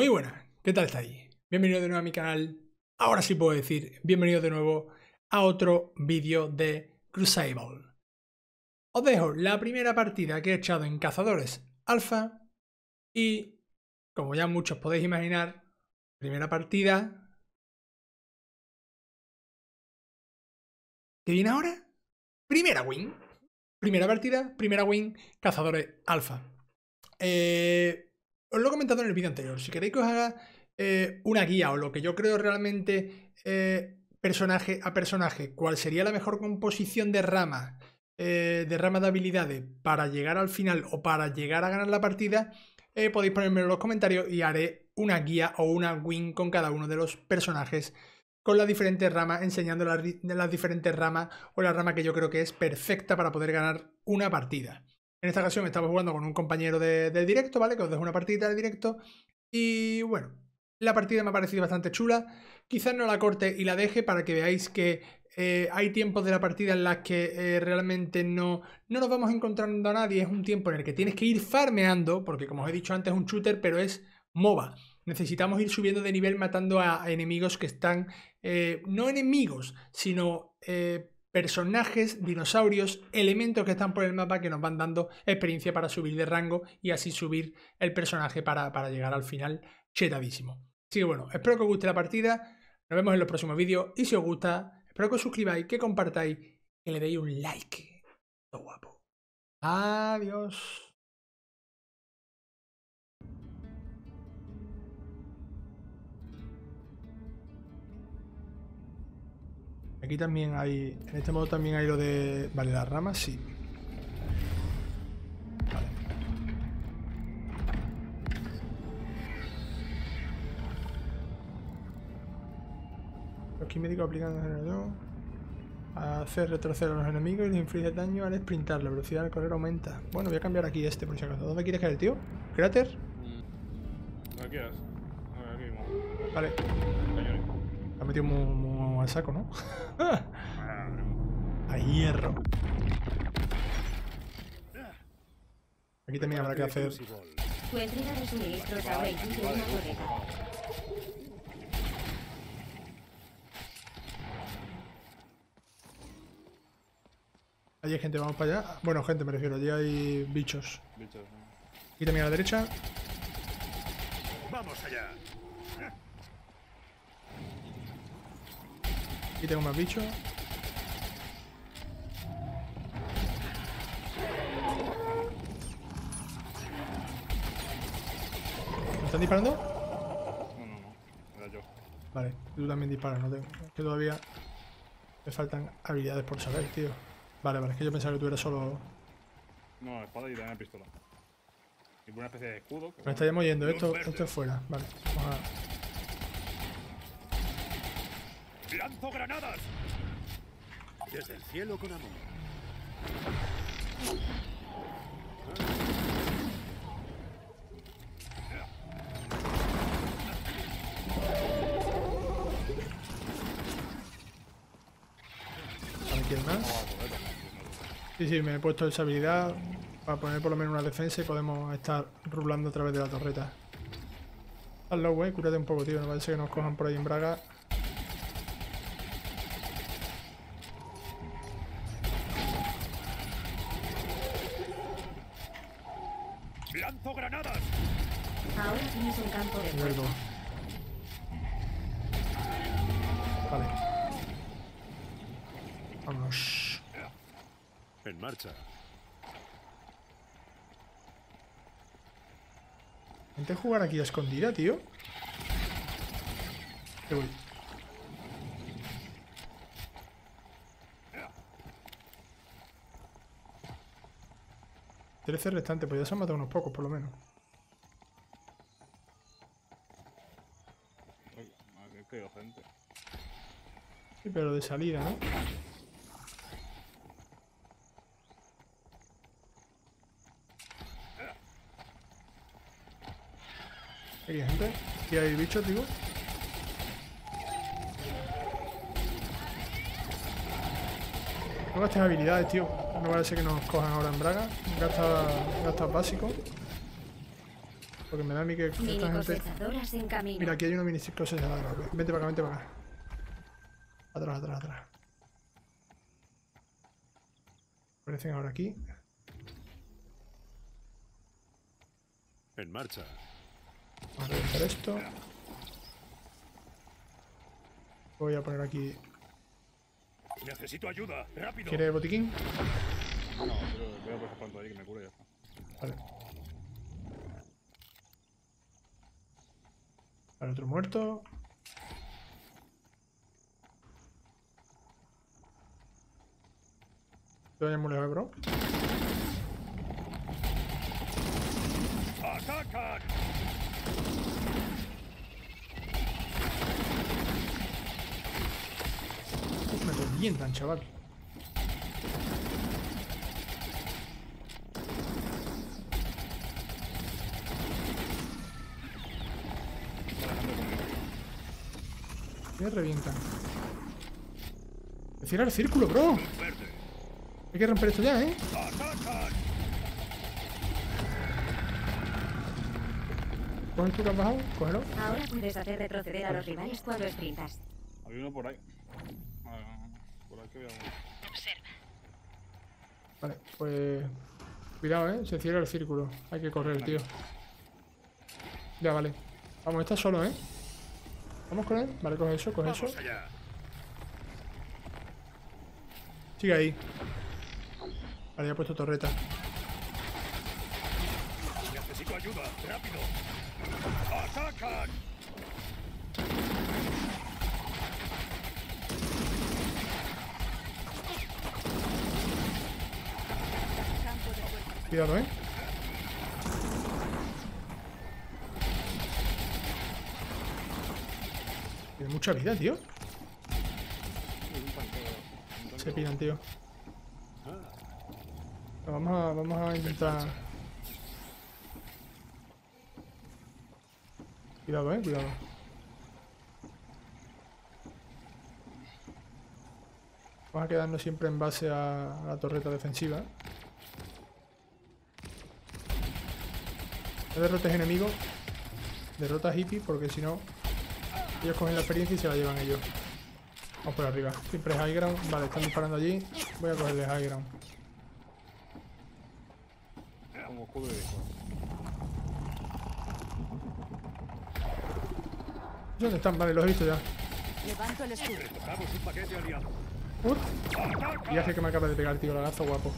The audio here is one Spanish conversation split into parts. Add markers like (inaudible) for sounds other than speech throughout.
Muy buenas, ¿qué tal estáis? Bienvenido de nuevo a mi canal. Ahora sí puedo decir, bienvenido de nuevo a otro vídeo de Crucible. Os dejo la primera partida que he echado en Cazadores Alpha y, como ya muchos podéis imaginar, primera partida... ¿Qué viene ahora? Primera win. Primera partida, primera win, Cazadores Alpha. Eh, os lo he comentado en el vídeo anterior. Si queréis que os haga eh, una guía o lo que yo creo realmente eh, personaje a personaje, cuál sería la mejor composición de ramas, eh, de ramas de habilidades para llegar al final o para llegar a ganar la partida, podéis ponérmelo en los comentarios y haré una guía o una win con cada uno de los personajes con las diferentes ramas, enseñando las diferentes ramas o la rama que yo creo que es perfecta para poder ganar una partida. En esta ocasión estamos jugando con un compañero de, directo, ¿vale? Que os dejo una partida de directo. Y bueno, la partida me ha parecido bastante chula. Quizás no la corte y la deje para que veáis que eh, hay tiempos de la partida en las que eh, realmente no, no nos vamos encontrando a nadie. Es un tiempo en el que tienes que ir farmeando, porque como os he dicho antes es un shooter, pero es MOBA. Necesitamos ir subiendo de nivel matando a, enemigos que están, eh, no enemigos, sino personajes, dinosaurios, elementos que están por el mapa que nos van dando experiencia para subir de rango y así subir el personaje para, llegar al final chetadísimo. Así que bueno, espero que os guste la partida, nos vemos en los próximos vídeos y si os gusta, espero que os suscribáis, que compartáis, que le deis un like. Todo guapo. Adiós. Aquí también hay, en este modo también hay lo de, vale, las ramas, sí. Vale. Los químicos aplican el generador hacer retroceder a los enemigos y les inflige daño al sprintar. La velocidad del correr aumenta. Bueno, voy a cambiar aquí este por si acaso. ¿Dónde quieres caer, tío? ¿Cráter? Mm. Aquí quieras. Aquí Vale. Ha metido muy, al saco, ¿no? (laughs) a hierro. Aquí también habrá que hacer... Tu entrega de suministros ahora incluye una torreta. Allí hay gente, vamos para allá. Bueno, gente me refiero, allí hay bichos. Bichos, Aquí también a la derecha. Vamos allá. Aquí tengo más bichos. ¿Me están disparando? No, no, no. Era yo. Vale, tú también disparas, no tengo. Es que todavía me faltan habilidades por saber, tío. Vale, vale, es que yo pensaba que tú eras solo. No, espada y también pistola. Y una especie de escudo. Me estaríamos yendo, esto, esto es fuera. Vale, vamos a. ¡Lanzo granadas! Desde el cielo con amor. ¿Quién más? Sí, sí, me he puesto esa habilidad para poner por lo menos una defensa y podemos estar rulando a través de la torreta. Hazlo, güey, cúrate un poco, tío. No parece que nos cojan por ahí en Braga. ¡Lanzo granadas! Ahora tienes un campo de fuego. Vale. Vámonos. En marcha. Intenté jugar aquí a escondida, tío. Te voy. 13 restantes, pues ya se han matado unos pocos por lo menos. gente. Sí, pero de salida, ¿no? Aquí hay gente. Aquí hay bichos, digo. No gastes habilidades, tío. No parece que nos cojan ahora en braga. Gasta, gasta básico. Porque me da a mí que esta gente... Mira, aquí hay una mini cosechadoras. Vente para acá, vente para acá. Atrás, atrás, atrás. Aparecen ahora aquí. En marcha. Vamos a reventar esto. Voy a poner aquí. Necesito ayuda. Rápido. ¿Quiere botiquín? No, pero voy a ese punto ahí que me cure y ya está. Vale. Vale, otro muerto. Te muy lejos, eh, bro. Me revientan, chaval. Me revientan. Cierra el círculo, bro. Hay que romper esto ya, ¿eh? Coge tú que has bajado, cógelo. Ahora puedes hacer retroceder a los rivales cuando sprintas. Había uno por ahí. Ah, por aquí había uno. Vale, pues... Cuidado, ¿eh? Se cierra el círculo. Hay que correr, tío. Ya, vale. Vamos, está solo, ¿eh? ¿Vamos con él? Vale, coge eso, coge eso. Allá. Sigue ahí. Vale, ya he puesto torreta. Necesito ayuda. Rápido. ¡Atacan! Cuidado, ¿eh? Mucha vida, tío. Se piran, tío. Vamos a, vamos a intentar... Cuidado, eh, cuidado. Vamos a quedarnos siempre en base a, la torreta defensiva. No derrotes enemigos. Derrota hippie porque si no... Ellos cogen la experiencia y se la llevan ellos. Vamos por arriba. Siempre high ground. Vale, están disparando allí. Voy a cogerle high ground. Como escudo de disco. ¿Dónde están? Vale, los he visto ya. Levanto el escudo. Un paquete aliado. ¡Ut! Viaje que me acaba de pegar, tío. Lagazo guapo.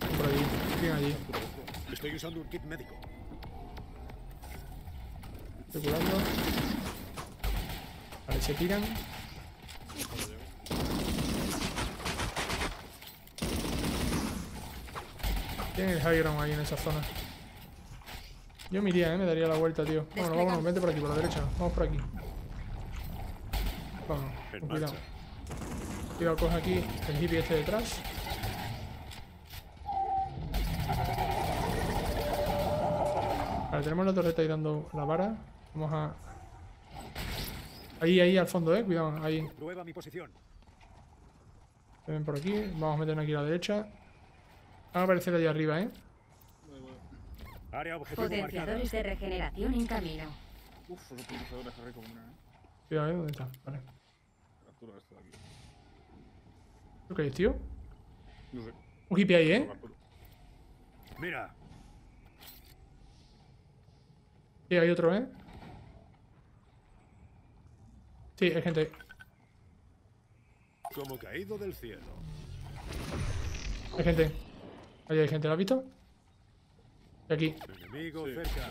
Por allí. Siguen allí. Estoy usando un kit médico. Estoy curando. Vale, se tiran. Tienen el high ground ahí en esa zona. Yo me iría, ¿eh? Me daría la vuelta, tío. Vámonos, vámonos. Vente por aquí, por la derecha. Vamos por aquí. Vámonos. Con cuidado. Cuidado, coge aquí el hippie este detrás. Vale, tenemos la torreta ahí dando la vara. Vamos a... Ahí, ahí, al fondo, eh. Cuidado, ahí. Prueba mi posición. Se ven por aquí. Vamos a meternos aquí a la derecha. Van a aparecer allá arriba, eh. Área objetivo marcada. Potenciadores de regeneración en camino. Uf, esos procesadores es rico, mira, eh. Cuidado, eh. ¿Dónde está? Vale. Captura esto de aquí. ¿Lo que es, tío? No sé. Un hippie ahí, eh. Mira. Sí, hay otro, eh. Sí, hay gente. ahí. Como caído del cielo. Hay gente. Ahí hay gente, ¿lo has visto? Y aquí. Enemigo Sí. cerca.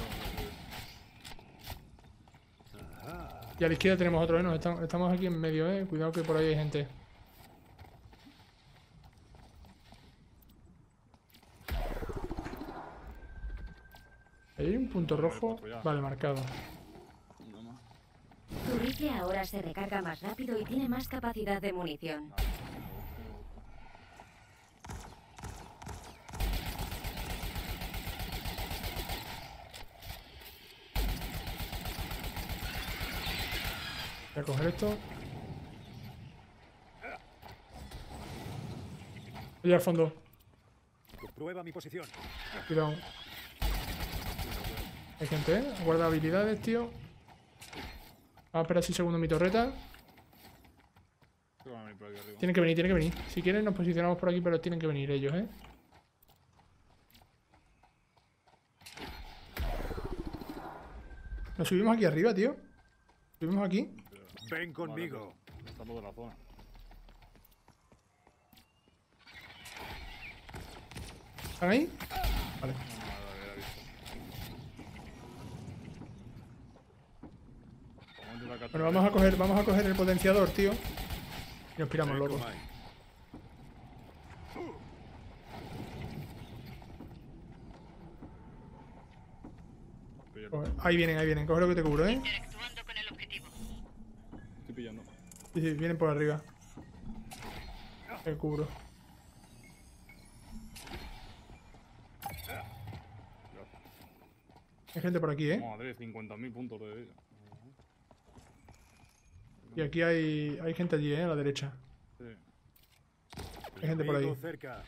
Ajá. Y a la izquierda tenemos otro, ¿eh? Nos estamos, estamos aquí en medio, ¿eh? Cuidado que por ahí hay gente. Ahí hay un punto rojo. Vale, marcado. Rifle ahora se recarga más rápido y tiene más capacidad de munición. Voy a coger esto. Voy al fondo. Prueba mi posición. Cuidado. Hay gente, ¿eh? Guarda habilidades, tío. Vamos a esperar 6 segundos mi torreta. Tienen que venir, tienen que venir. Si quieren nos posicionamos por aquí, pero tienen que venir ellos, ¿eh? Nos subimos aquí arriba, tío. Subimos aquí. Ven conmigo. Estamos de la zona. ¿Están ahí? Vale. No, no, no, había visto. Vamos a intentar capturar Bueno, vamos a coger, vamos a coger el potenciador, tío. Y nos piramos, loco. Coge- Ahí vienen, ahí vienen. Coge lo que te cubro, ¿eh? Interactuando con el objetivo. Estoy pillando. Sí, sí, vienen por arriba. Te cubro. Hay gente por aquí, ¿eh? Madre, 50.000 puntos de vida. Y aquí hay, hay gente allí, ¿eh? A la derecha. Sí. Hay gente por ahí. Cerca.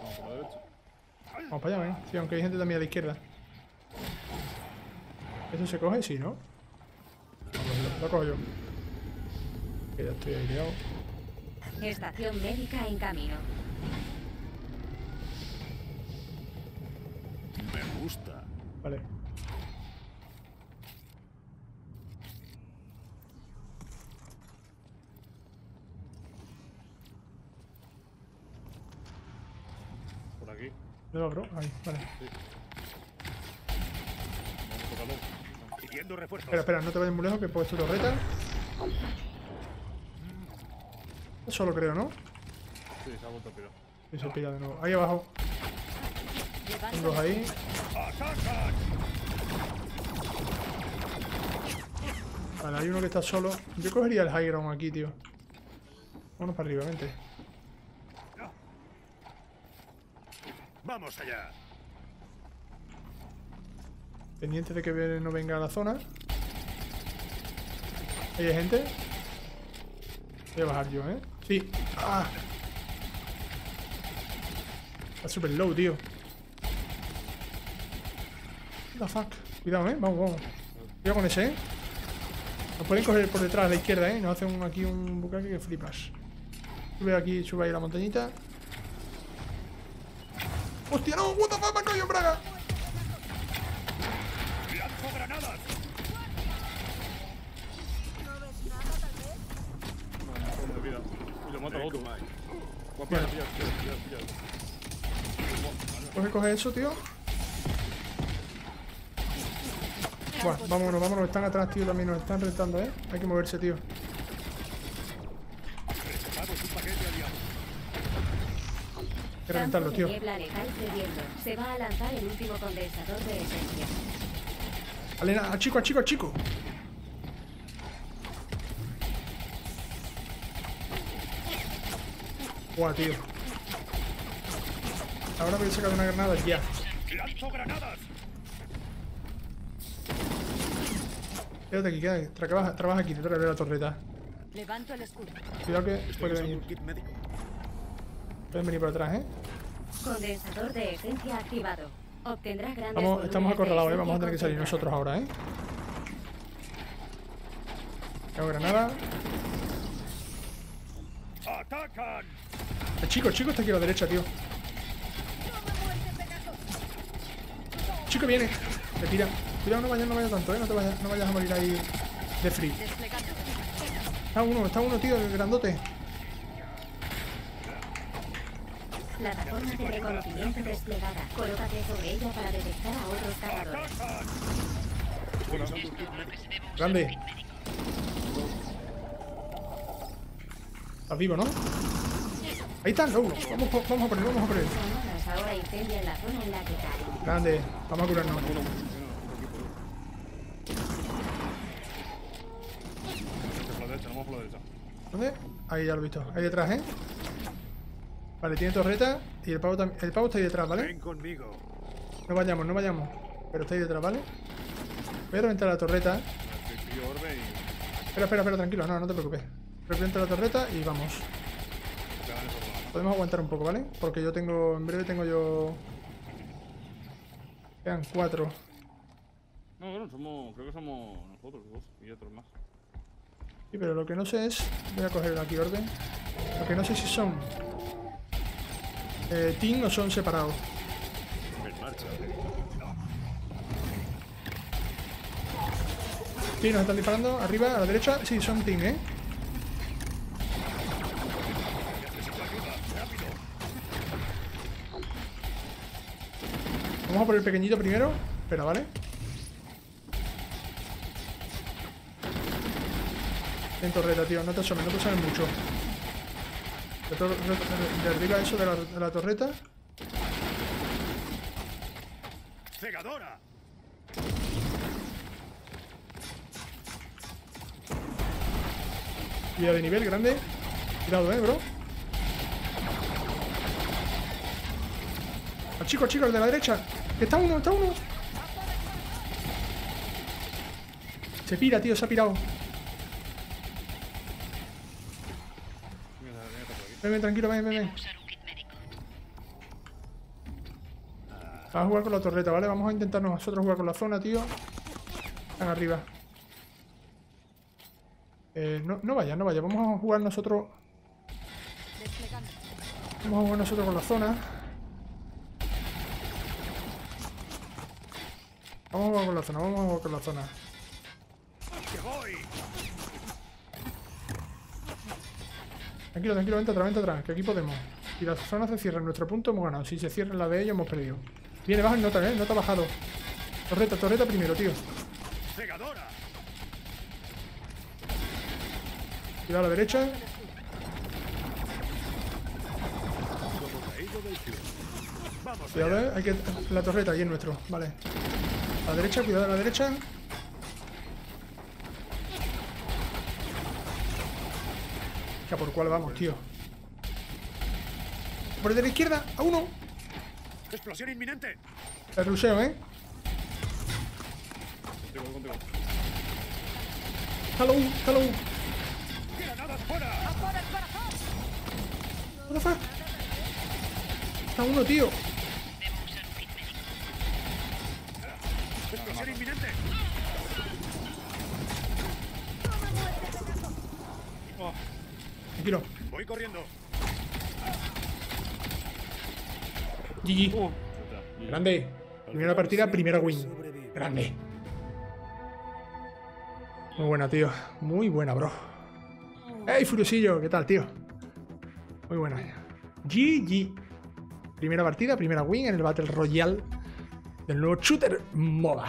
Vamos por la derecha. Vamos para allá, ¿eh? Sí, aunque hay gente también a la izquierda. ¿Eso se coge? Sí, ¿no? Vamos, lo, lo cojo yo. Que ya estoy ahí liado. Estación médica en camino. Me gusta. Vale. Por aquí. ¿Dónde lo abro? Ahí, vale. Vamos a tocarlo. Pidiendo refuerzos. Espera, espera, no te vayas muy lejos que he puesto torreta. Solo creo, ¿no? Sí, se ha vuelto a pirar. Y se pilla de nuevo. Ahí abajo. Dos ahí. Vale, hay uno que está solo. Yo cogería el high ground aquí, tío. Vámonos para arriba, vente. ¡Vamos allá! Pendiente de que no venga a la zona. Ahí hay gente. Voy a bajar yo, ¿eh? Sí. ¡Ah! Está super low, tío. The fuck. Cuidado, ¿eh? Vamos, vamos. Cuidado con ese, ¿eh? Nos pueden coger por detrás a la izquierda, ¿eh? Nos hacen un- aquí un bucaque que flipas. Sube aquí, sube ahí la montañita. ¡Hostia, no! ¡What the fuck! ¡Me ha caído en Braga! Uy, lo mata otro. Coge, coge eso, tío. Buah, vámonos, vámonos. Están atrás, tío. También nos están rentando, ¿eh? Hay que moverse, tío. Hay que de tío. Se va a lanzar el último condensador de esencia. Alena, al chico, al chico, al chico. Buah, tío. Ahora voy a sacar una granada ya. ¡Lanzo granadas! Quédate aquí, quédate. Trabaja, trabaja aquí, detrás de la torreta. Levanto el escudo. Cuidado que puede venir. Pueden venir por atrás, ¿eh? Condensador de esencia activado. Obtendrá grandes Vamos, estamos acorralados, ¿eh? Vamos a tener que salir nosotros ahora, ¿eh? Hago granada. ¡Atacan! El chico, el chico está aquí a la derecha, tío. El chico viene. Te tira. Cuidado, no vayas, no vayas tanto, ¿eh? No, te vayas, no vayas a morir ahí de free. Está uno, está uno, tío, el grandote. Plataforma de reconocimiento desplegada. Colócate sobre ella para detectar a otros médico. Grande. Estás vivo, ¿no? Ahí está, no, uno. Vamos, vamos a poner, vamos a poner. Grande. Vamos a curarnos. Por la derecha, no vamos por la derecha. ¿Dónde? Ahí ya lo he visto. Ahí detrás, ¿eh? Vale, tiene torreta y el pavo también. El pavo está ahí detrás, ¿vale? Ven conmigo. No vayamos, no vayamos. Pero está ahí detrás, ¿vale? Voy a reventar la torreta. Espera, espera, espera, tranquilo. No, no te preocupes. Reviento la torreta y vamos. Podemos aguantar un poco, ¿vale? Porque yo tengo... En breve tengo yo... Quedan cuatro. No, bueno, somos. Creo que somos nosotros dos y otros más. Sí, pero lo que no sé es... Voy a coger aquí orden. Lo que no sé si son... Eh, team o son separados. Sí, nos están disparando. Arriba, a la derecha. Sí, son team, ¿eh? Vamos a por el pequeñito primero. Espera, ¿vale? En torreta, tío. No te asomes, no te asomes mucho. De, arriba eso de la, de la torreta. ¡Cegadora! Vía de nivel grande. Cuidado, eh, bro. Al chico, al chico, el de la derecha. Que Está uno, está uno. Se pira, tío, se ha pirado. Mira, mira, por aquí. Ven, ven, tranquilo, ven, ven, ven. Vamos a jugar con la torreta, ¿vale? Vamos a intentar nosotros jugar con la zona, tío. Están arriba. Eh, no, no vaya, no vaya. Vamos a jugar nosotros. Vamos a jugar nosotros con la zona. Vamos a jugar con la zona, vamos a jugar con la zona. ¡Que voy! Tranquilo, tranquilo, vente atrás, vente atrás, que aquí podemos. Si la zona se cierra en nuestro punto, hemos ganado. Si se cierra la de ellos, hemos perdido. Viene, baja el nota, eh, nota bajado. Torreta, torreta primero, tío. ¡Cegadora! Cuidado a la derecha. Cuidado, eh. Hay que. La torreta, ahí es nuestro. Vale. A la derecha, cuidado a la derecha. Ya por cuál vamos, tío. Por el de la izquierda, a uno. ¡Explosión inminente! El ruseo, eh. Contigo, contigo. Hello, hello. ¡Granadas fuera! What the fuck? Está uno, tío. ¡Explosión inminente! Tranquilo. Voy corriendo. GG. Uh, Grande. Primera partida, primera win. Grande. Muy buena, tío. Muy buena, bro. ¡Ey, Furiosillo! ¿Qué tal, tío? Muy buena. GG. Primera partida, primera win en el Battle Royale del nuevo shooter MOBA.